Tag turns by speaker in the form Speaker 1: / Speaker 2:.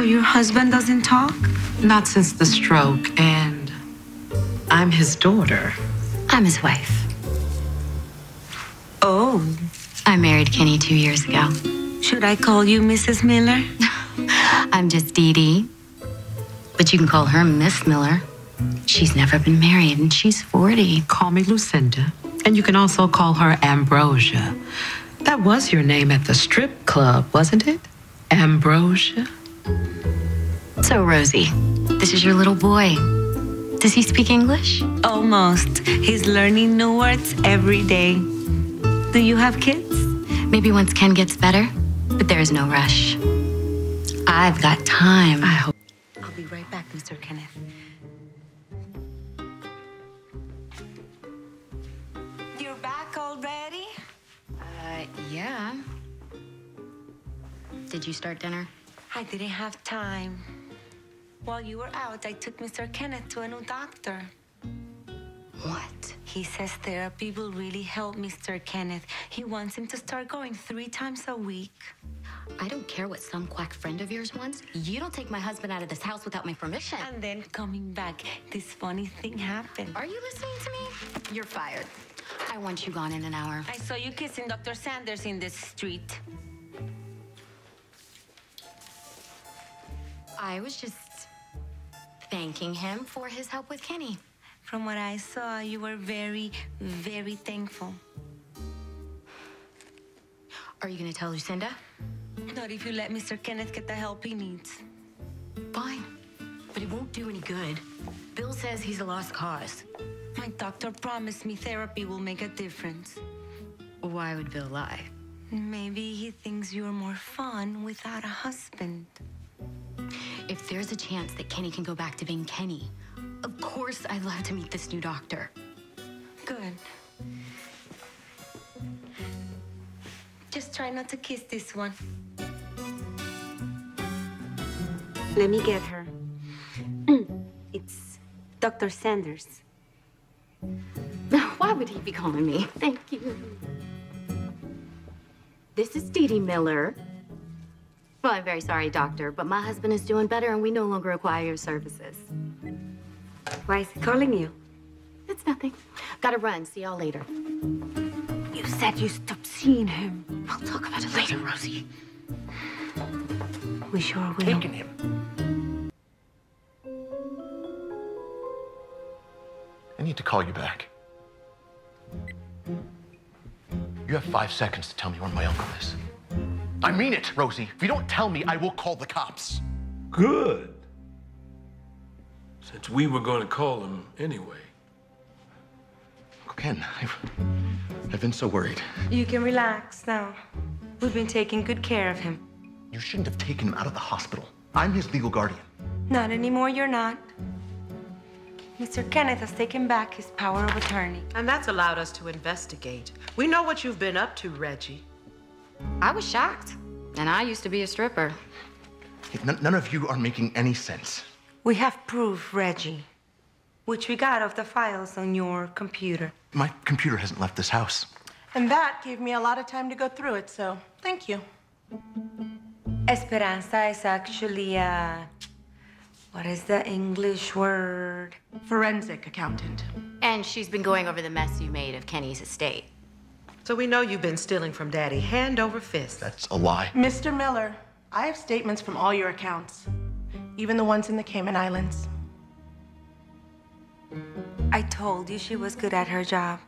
Speaker 1: So your husband doesn't talk?
Speaker 2: Not since the stroke, and I'm his daughter.
Speaker 3: I'm his wife.
Speaker 1: Oh.
Speaker 3: I married Kenny two years ago.
Speaker 1: Should I call you Mrs. Miller?
Speaker 3: I'm just Didi. But you can call her Miss Miller. She's never been married and she's 40.
Speaker 2: Call me Lucinda. And you can also call her Ambrosia. That was your name at the strip club, wasn't it? Ambrosia?
Speaker 3: So, Rosie, this is your little boy. Does he speak English?
Speaker 1: Almost. He's learning new words every day. Do you have kids?
Speaker 3: Maybe once Ken gets better, but there's no rush. I've got time.
Speaker 2: I hope.
Speaker 1: I'll be right back, Mr. Kenneth. You're back already?
Speaker 3: Uh, yeah. Did you start dinner?
Speaker 1: I didn't have time. While you were out, I took Mr. Kenneth to a new doctor.
Speaker 3: What?
Speaker 1: He says therapy will really help Mr. Kenneth. He wants him to start going three times a week.
Speaker 3: I don't care what some quack friend of yours wants. You don't take my husband out of this house without my permission.
Speaker 1: And then coming back, this funny thing happened.
Speaker 3: Are you listening to me? You're fired. I want you gone in an hour.
Speaker 1: I saw you kissing Dr. Sanders in this street.
Speaker 3: I was just thanking him for his help with Kenny.
Speaker 1: From what I saw, you were very, very thankful.
Speaker 3: Are you gonna tell Lucinda?
Speaker 1: Not if you let Mr. Kenneth get the help he needs.
Speaker 3: Fine. But it won't do any good. Bill says he's a lost cause.
Speaker 1: My doctor promised me therapy will make a difference.
Speaker 3: Why would Bill lie?
Speaker 1: Maybe he thinks you're more fun without a husband.
Speaker 3: If there's a chance that Kenny can go back to being Kenny, of course I'd love to meet this new doctor.
Speaker 1: Good. Just try not to kiss this one. Let me get her. it's Dr. Sanders.
Speaker 3: Why would he be calling me? Thank you. This is Didi Miller. Well, I'm very sorry, doctor, but my husband is doing better and we no longer require your services.
Speaker 1: Why is he calling you?
Speaker 3: It's nothing. Gotta run. See y'all later.
Speaker 1: You said you stopped seeing him.
Speaker 3: We'll talk about it later, Rosie.
Speaker 1: We sure will.
Speaker 4: Taking him. I need to call you back. You have five seconds to tell me where my uncle is. I mean it, Rosie. If you don't tell me, I will call the cops.
Speaker 5: Good. Since we were going to call them anyway.
Speaker 4: Uncle Ken, I've, I've been so worried.
Speaker 1: You can relax now. We've been taking good care of him.
Speaker 4: You shouldn't have taken him out of the hospital. I'm his legal guardian.
Speaker 1: Not anymore, you're not. Mr. Kenneth has taken back his power of attorney.
Speaker 6: And that's allowed us to investigate. We know what you've been up to, Reggie.
Speaker 3: I was shocked. And I used to be a stripper.
Speaker 4: None, none of you are making any sense.
Speaker 1: We have proof, Reggie, which we got off the files on your computer.
Speaker 4: My computer hasn't left this house.
Speaker 7: And that gave me a lot of time to go through it, so thank you.
Speaker 1: Esperanza is actually a. What is the English word?
Speaker 7: Forensic accountant.
Speaker 3: And she's been going over the mess you made of Kenny's estate.
Speaker 6: So we know you've been stealing from Daddy hand over fist.
Speaker 4: That's a lie.
Speaker 7: Mr. Miller, I have statements from all your accounts, even the ones in the Cayman Islands.
Speaker 1: I told you she was good at her job.